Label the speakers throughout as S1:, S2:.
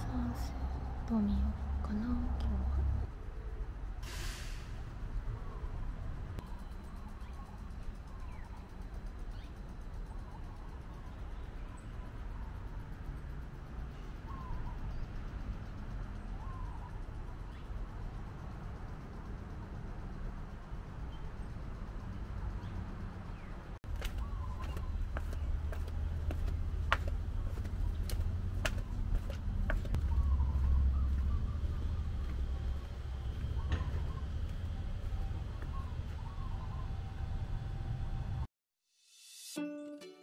S1: サンセット見ようかな。
S2: you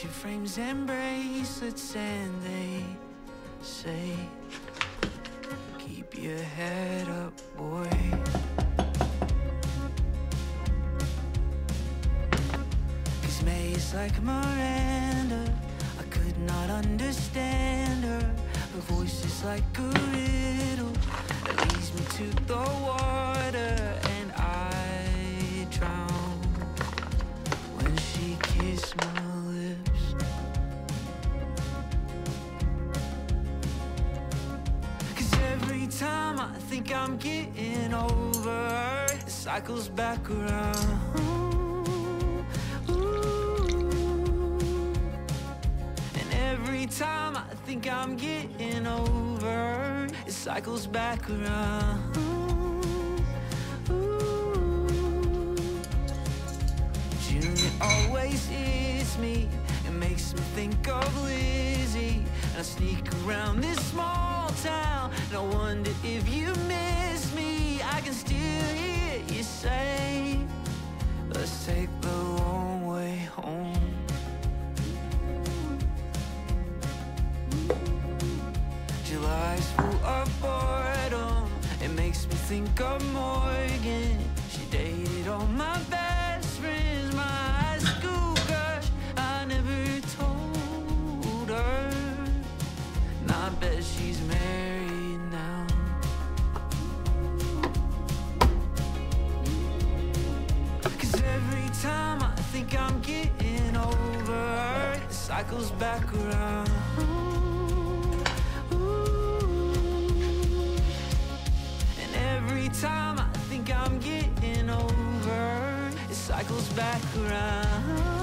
S2: Picture frames and bracelets, and they say, Keep your head up, boy. Cause May's like Miranda. It cycles back around. And every time I think I'm getting over it cycles back around. Ooh. June always hits me and makes me think of Lizzie. And I sneak around this small town and I wonder if you miss me. I can still hear you say, Let's take the long way home. July's full of boredom. It makes me think of Morgan. She dated all my best cycles back around. And every time I think I'm getting over it cycles back around.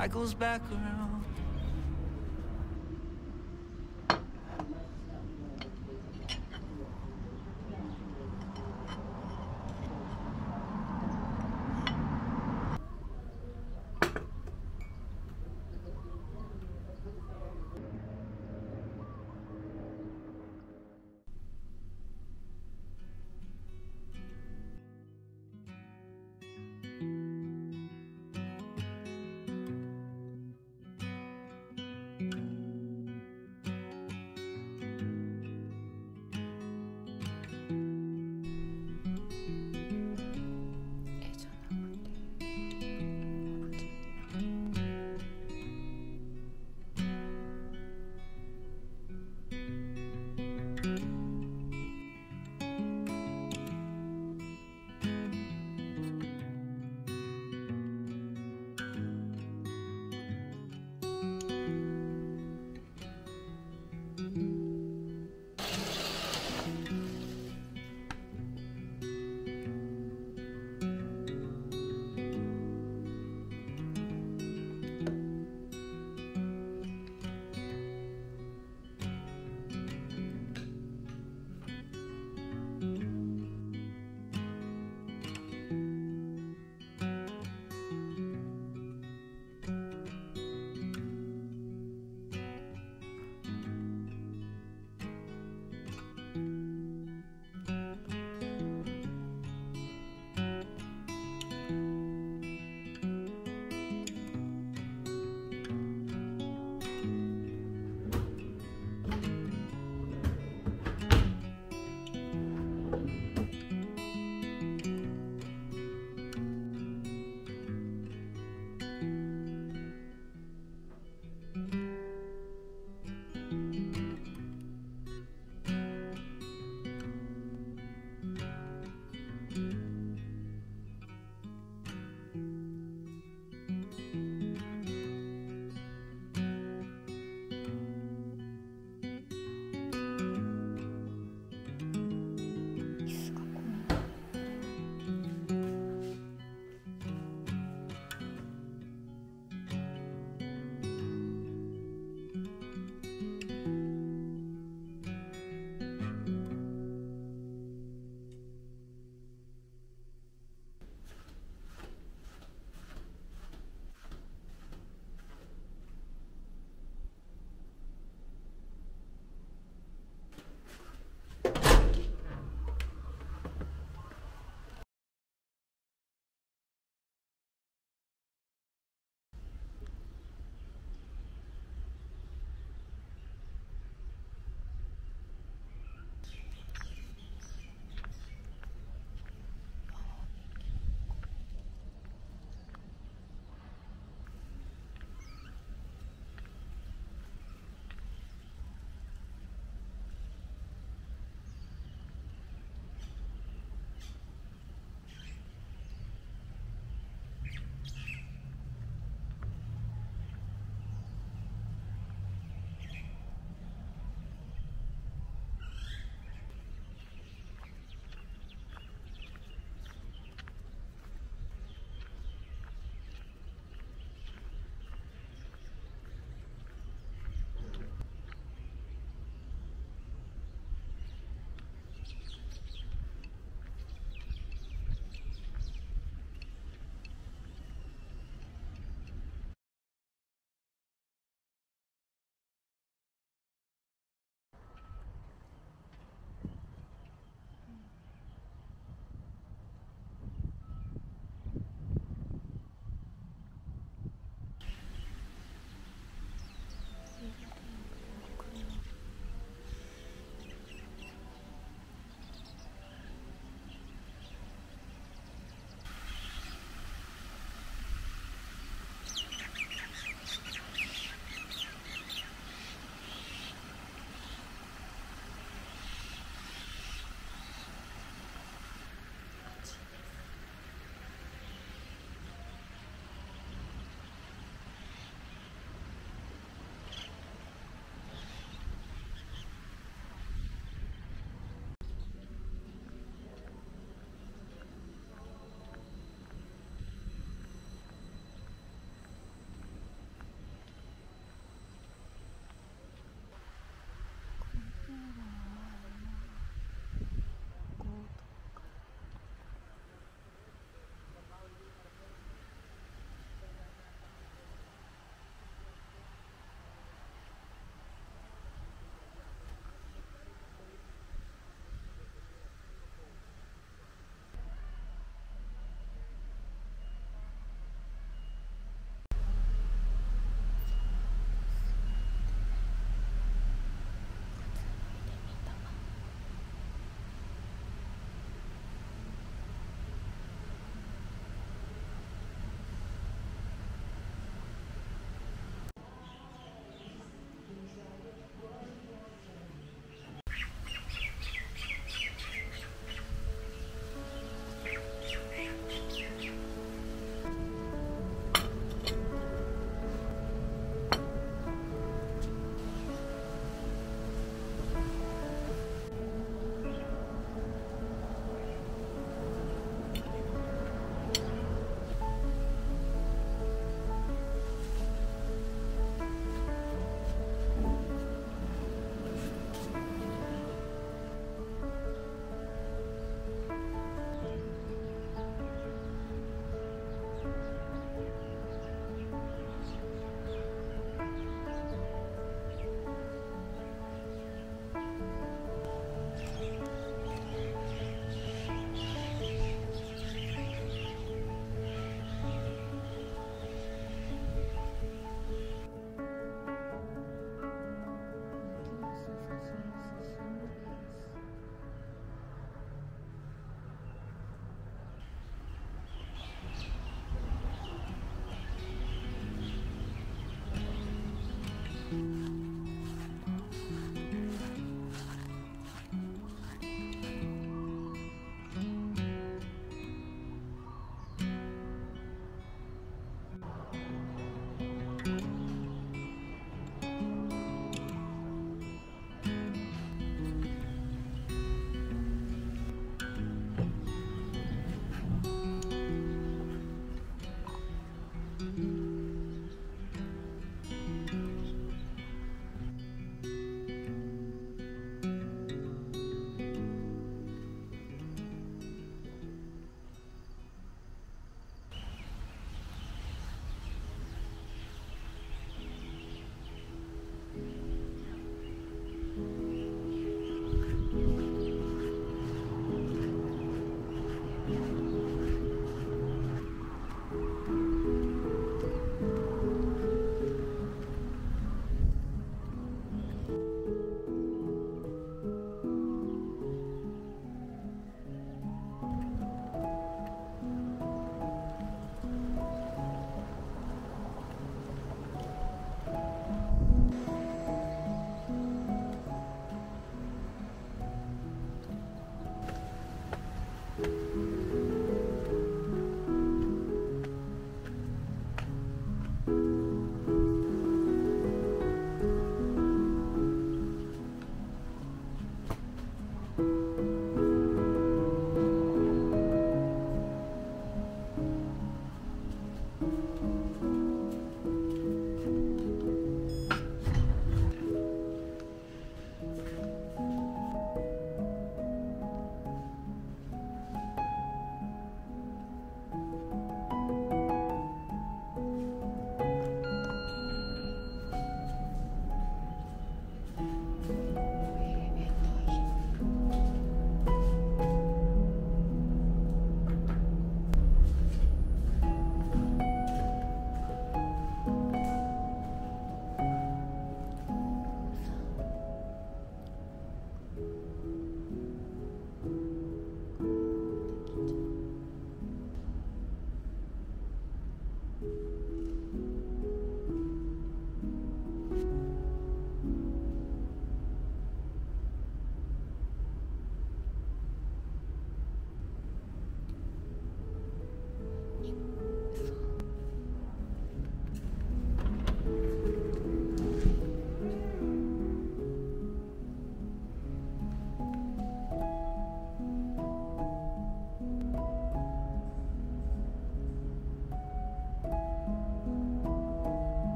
S2: Cycles back around.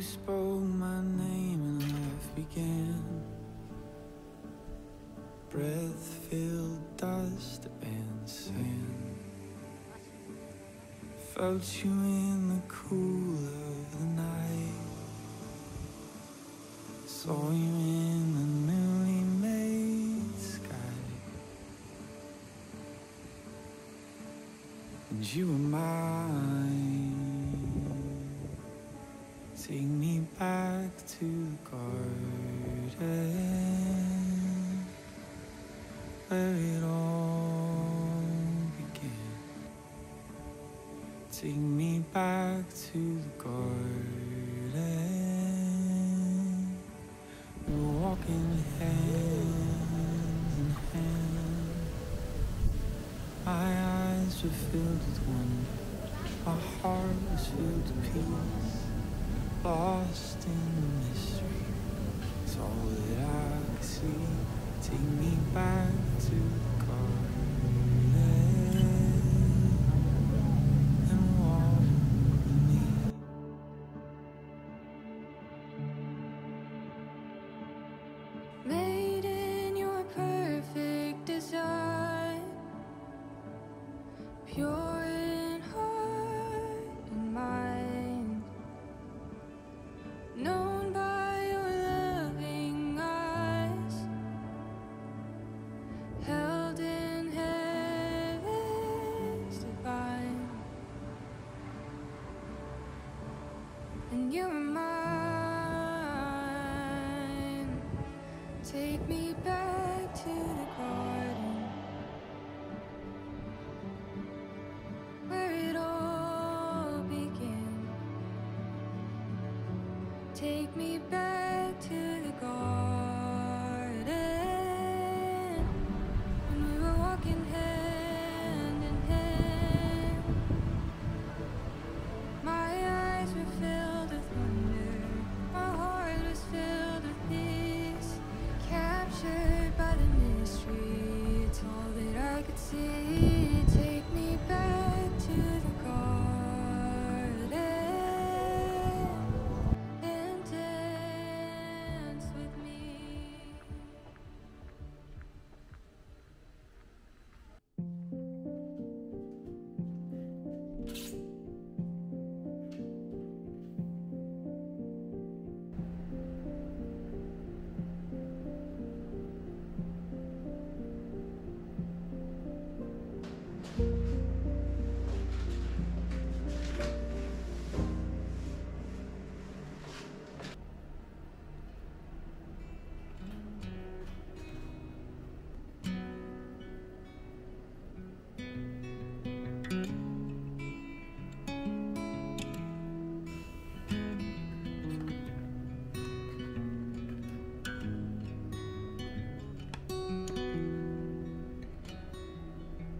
S2: Spoke my name and life began. Breath filled dust and sand. Felt you in the cool of the night. Saw you in the newly made sky. And you where it all began. Take me back to the garden. We were walking hand in hand. My eyes were filled with wonder. My heart was filled with peace. Lost in the mystery. It's all that I could see. Take me back to
S3: Take me back to the garden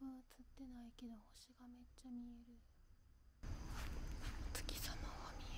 S1: 映ってないけど星がめっちゃ見える。月様は見え